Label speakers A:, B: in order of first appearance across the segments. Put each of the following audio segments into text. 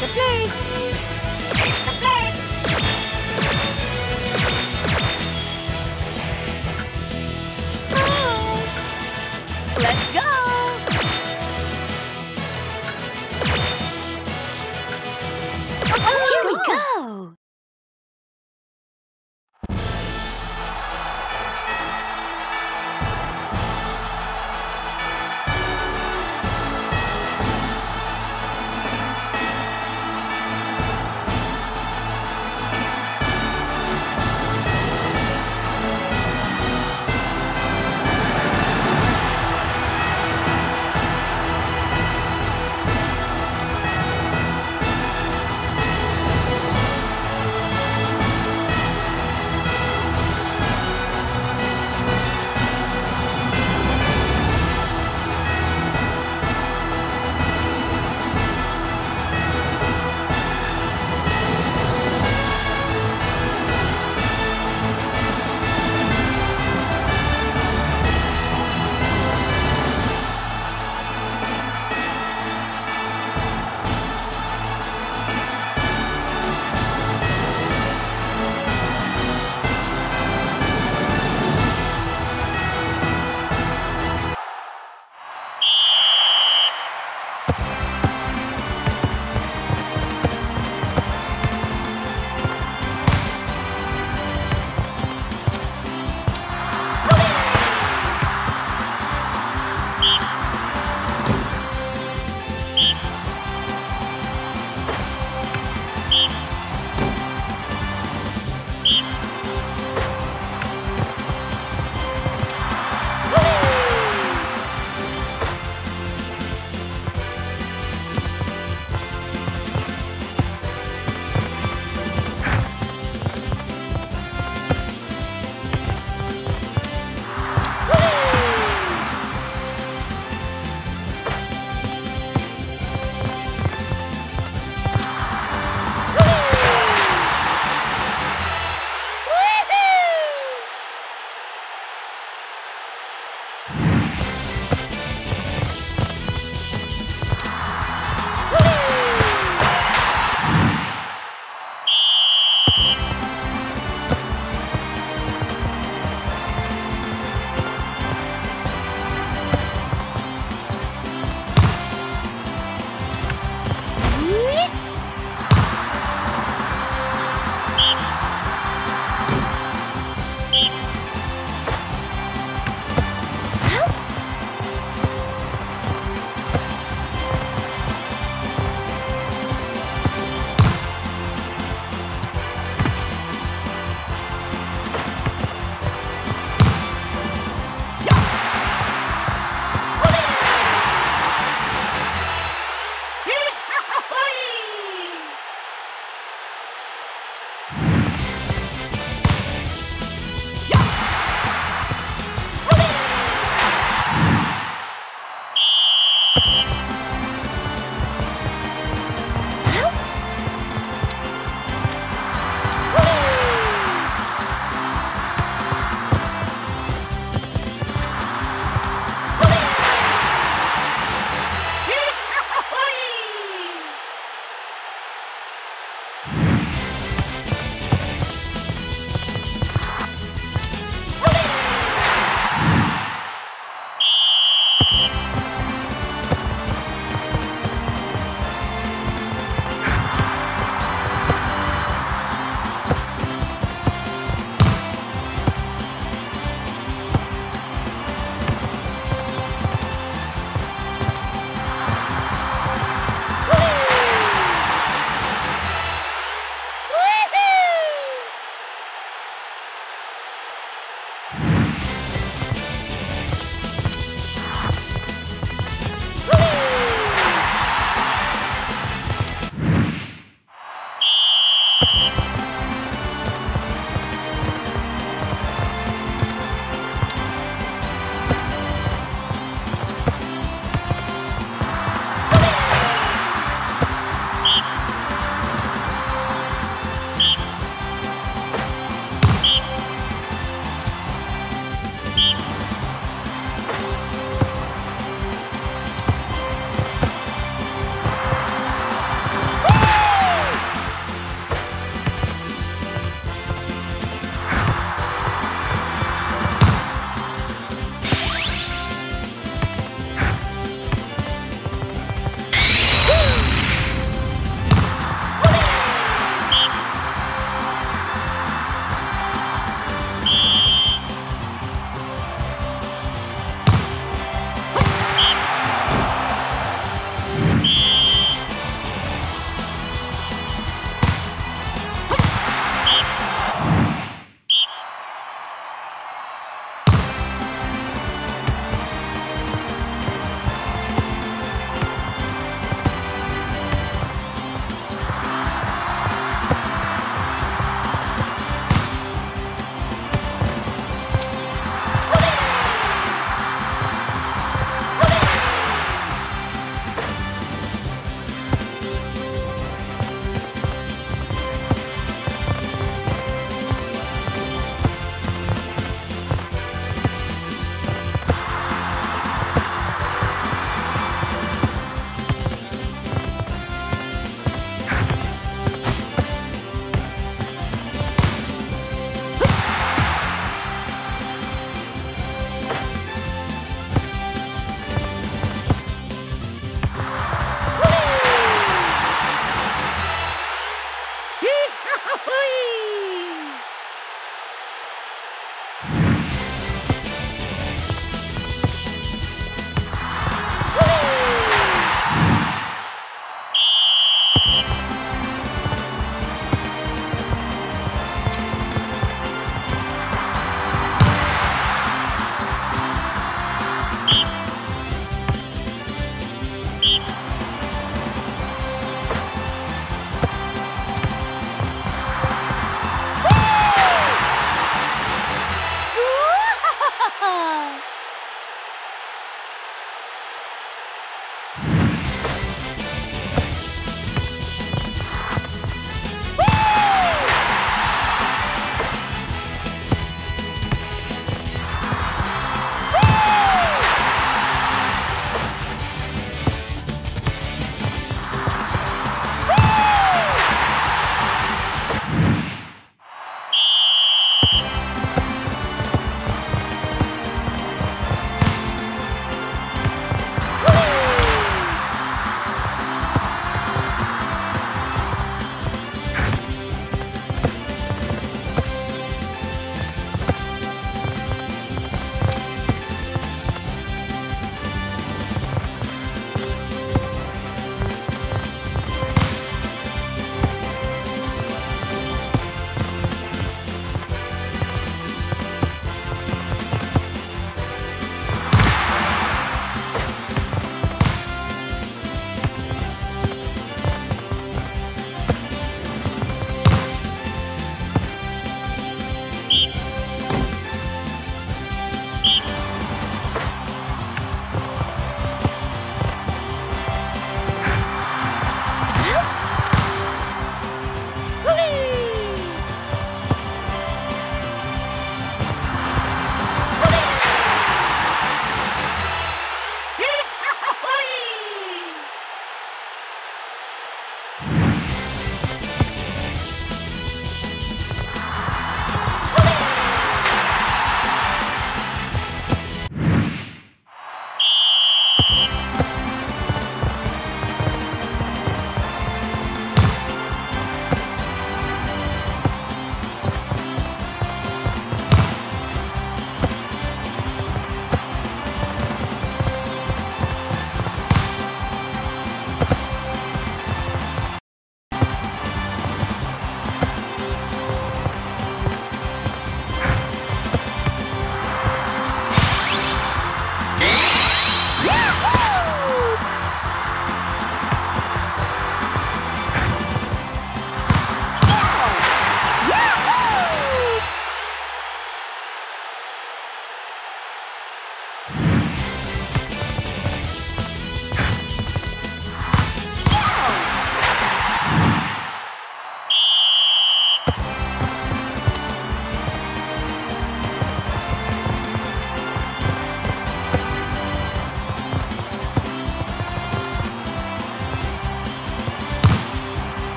A: the play.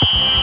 B: Bye.